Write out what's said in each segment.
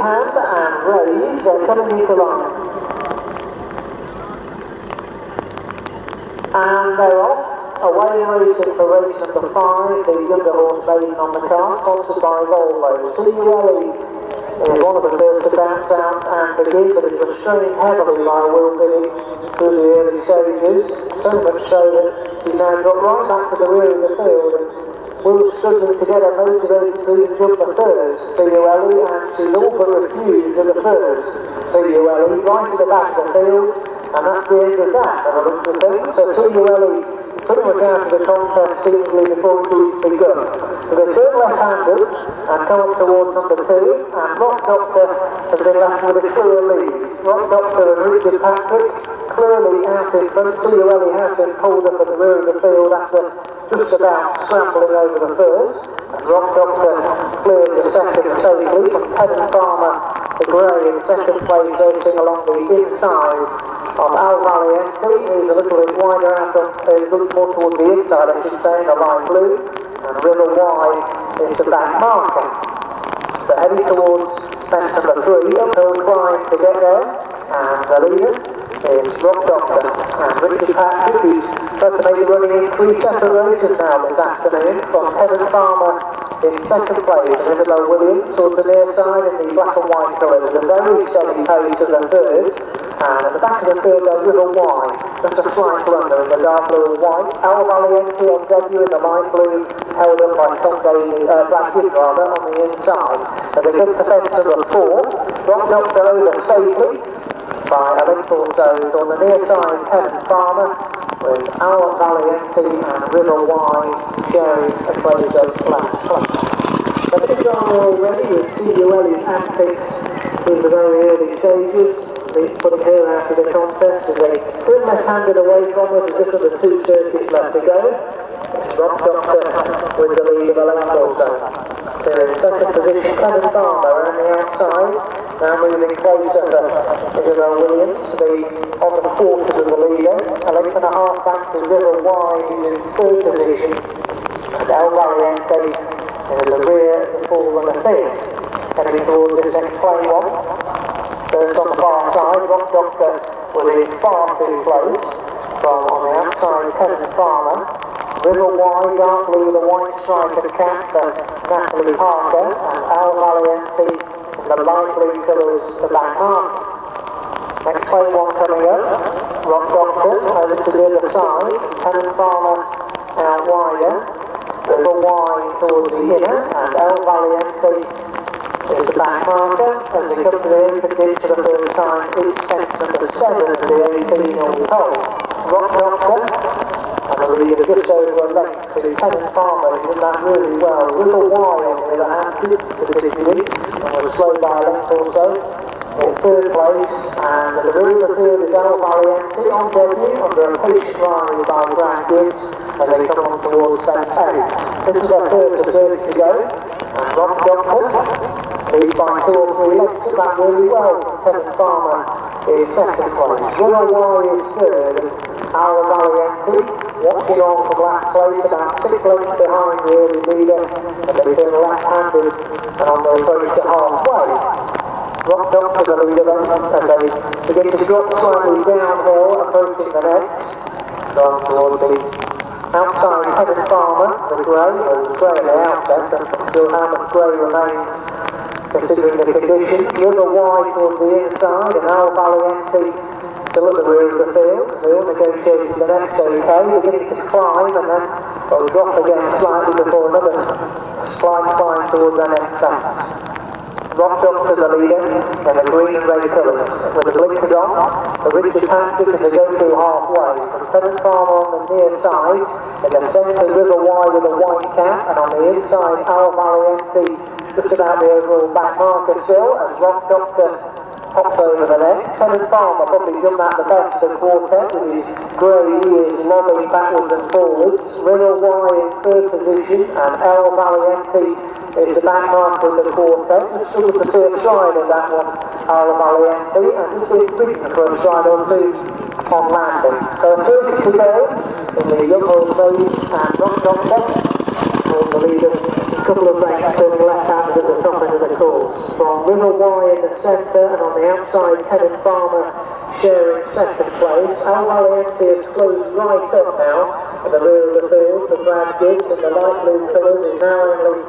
hand and raise, they're coming into line. And they're off. Away racing for race number five, the younger horse maiden on the car, sponsored by Volvo. CULE is one of the first to bounce out. And begin, but it was strained heavily by Will Billy through the early stages, so much so that he now got right back to the rear of the field and Will struggling to get her motivated to even jump the first, CULE, and she's all refused at the first, CULE, right at the back of the field, and that's the end of that, I look at things. So CULE pretty much out of the contest seemingly before it's begun. So they turn left-handed and come up towards number two, and Rock Doctor has been left with a clear lead. Rock Doctor and Richard Patrick clearly out in front. CULE has been pulled up at the rear of the field after just about scrambling over the first. And Rock Doctor cleared the second safely from Tenant Farmer, the grey in second place, racing along the inside of Al Valiente. He's a little bit wider out on, uh, looks more towards the inside, I should say, in the light blue. And River Wide is the back marker. So heading towards fence number three, uphill climb to get there. And the leader is Rock Doctor. And Richard Patrick, who's estimated running in three separate races now this afternoon, from Tenant Farmer in second place, and Isabel Williams towards the near side in the black and white colours. A very steady pace to the third. And at the back of the field, there's River Wide, just a slight blunder in the dark blue and white. Al Valiente on debut in the light blue, held up by Daly, uh, Black Kid rather, on the inside. They come to fence number four, Rock Doctor over safely by a length or on the near side, Tenant Farmer, with Al Valiente and River Wide sharing a close up last place. But this on already with CULE handpicked in the very early stages. He's putting her out of the contest as they turn left-handed away from us if there two circuits left to go. Rock Doctor with the lead of a length or so. In second position, Tenant Farmer around the outside, now moving closer to Isabel Williams, the, on the quarters of the leader, a length and a half back to River Wide in third position, and El Valiente in the rear, the full and the fifth, heading towards this next play one. First on the far side, Rock Doctor was in far too close. From on the outside, Tenant Farmer. River Wide, dark blue a white stripe and cap for Natalie Parker. And Al Valiente the colours, the back mark. Next play one coming up. Rock Doctor over to the other side. Tenant Farmer out wider. River Wide towards the inner. And El Valiente is the back marker as they come to the the for the first time each fence number 7 of the 18 on the hole. Rock Doctor and the leader just over a length to Tenant Farmer who did that really well. River Wide on the other hand did particularly and was slowed by a length or so in third place and the the field is El Valiente on debut under a patient ride by Grant Gibbs as they come on towards fence 8. This is our first observation to go and Rock Doctor leads by two or three lengths, that really well. Tenant Farmer is second place. River Wide is third. Al Valiente watching on from last place, about six lengths behind the early leader, left-handed and on their approach to halfway. Rock Doctor the leader then, and they begin to drop slightly downhill, approaching the next. Going towards the outside Tenant Farmer, the grey, or grey at the outset, and still how much grey remains considering the condition. River Wide towards the inside and Al Valiente still at the rear of the field. Still negotiating the next okay, beginning to climb and then will drop again slightly before another slight climb towards the next fence. Rock the leader in the green and red colours with the blinkers on. The Richard Patrick they go through halfway. From Tenant Farmer on the near side, in the centre River Wide with a white cap, and on the inside Al Valiente just about the overall back marker still as Rock Doctor pops over the neck. Tenant Farmer probably done that the best of the quartet with his grey ears lobbing backwards and forwards. River Wide in third position and El Valiente is the back marker of the quartet. Just sort of see a stride in that one, El Valiente, and just is beaten for a stride or two on landing. So a 30 to go in the young mode and Rock Doctor. the leader, a couple of lengths turning left-handed at the top end of the course from on River Wye in the centre and on the outside Tenant Farmer sharing second place. Al Valiente has closed right up now at the rear of the field for Brad Gibbs and the light blue colours is now only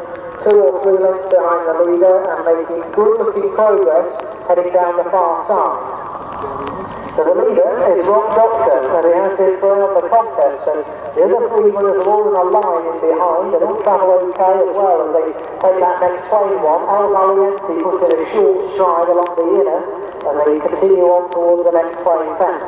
two or three lengths behind the leader and making good looking progress heading down the far side. So the leader is Rock Doctor, and he has been throughout the contest, and the other three winners are all in a line in behind, and all travel okay as well they take that next plane one. Al Valiente puts in a short stride along the inner, and they continue on towards the next plane fence.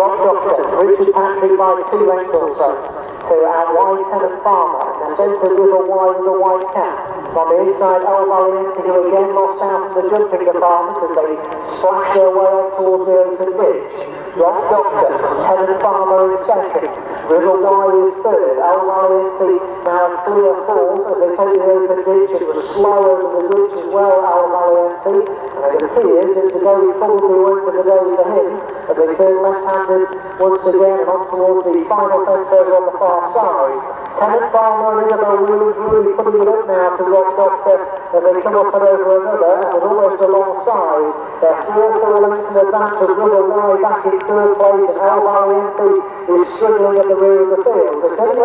Rock Doctor, Richard Patrick by two lengths so, to our white tenant farmer, the centre with a wide a white cap. On the inside, Al Valiente who again lost out in the jumping department as they splash their way on towards the open ditch. Rock Doctor, Tenant Farmer in second, River Wye is third, Al Valiente now three or four as they take the open. It was slow over the ditch as well, Al Valiente, and it appears that today probably went for the day for him as they turn left-handed once again and on towards the final fence over on the far side. Tenant Farmer and Isabel Williams really putting it up now to Rock Doctor as they come up and over another and almost alongside. They're four four lengths in advance of River Wye back in third place and Al Valiente is struggling at the rear of the field. They take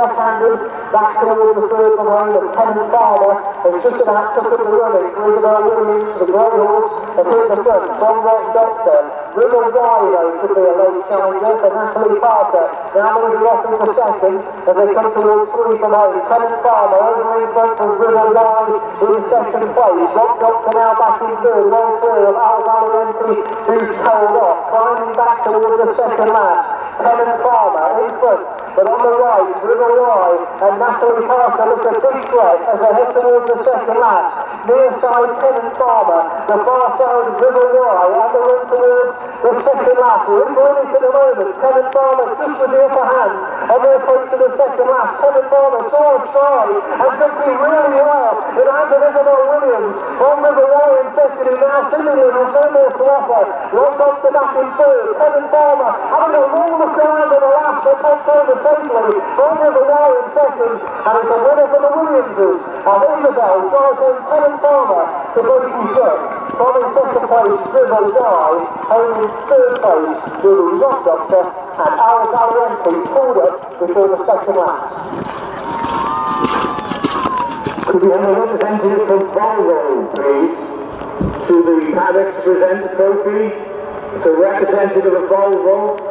back towards the third behind and Tenant Farmer has just about up the running Isabel Williams, the grey horse, and hit the front from Rock Doctor. River Wye though could be a late challenger for Natalie Parker. Now moving off into second as they come towards three from home. Tenant Farmer over in front of River Wye in second place. Rock Doctor now back in third, well clear of Al Valiente who's tailed off. Climbing back towards the second last. Tenant Farmer in front, but on the right, Y and Natalie Parker look a big threat as they head towards the second last. Near side Tenant Farmer, the far side River Wye on the run towards the second last. We're in at the moment. Tenant Farmer just with the upper hand on their approach to the second last. Tenant Farmer saw a stride and jumping really well in hands of Isabel Williams on River Wye in second. He now seemingly has no more to offer. Rock Doctor back in third. Tenant Farmer having a look around at the last but popped over safely on River in. And it's a winner for the Williamses. And Isabel in Tenant Farmer to Bertie Shuck. From in second place, River Wye, home in third place with Rock Doctor and Al Valiente pulled up before the second lap. Could we have a representative from Volvo, please, to the paddock to present the trophy? It's a representative of Volvo.